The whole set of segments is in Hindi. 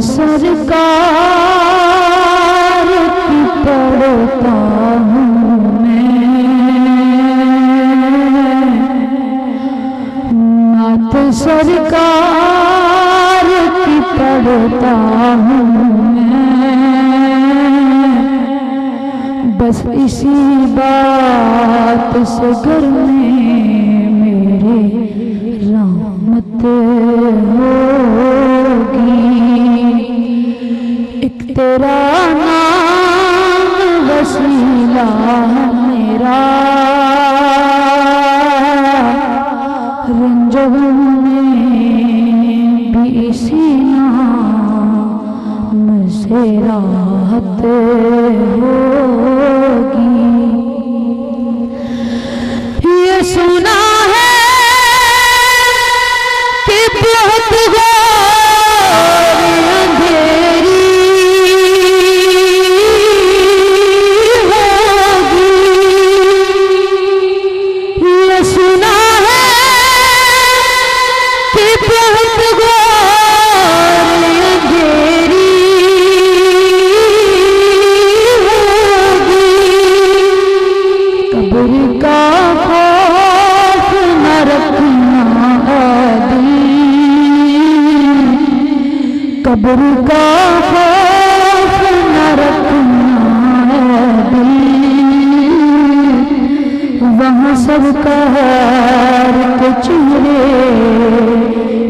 सरकार की हूँ सरकार की हूँ बस इसी बात से घर में मेरा। रंजन में भी सीना नाम से राहत कब्र का खौफ न रखना वहाँ सब कहर के चेहरे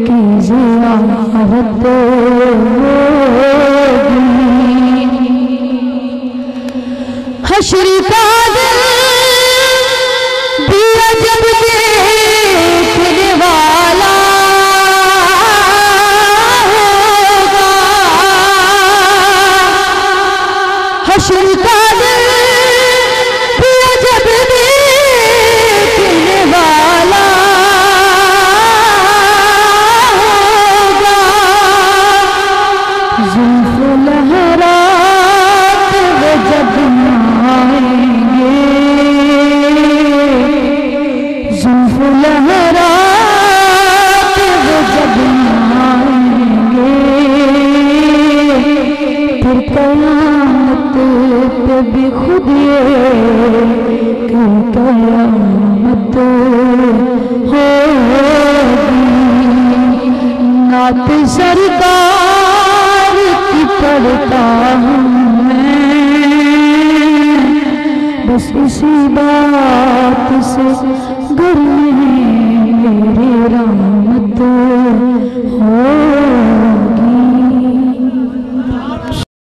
की जियारत हशरी का दिल जुल्फ लहरात वो जब घर में मेरे राम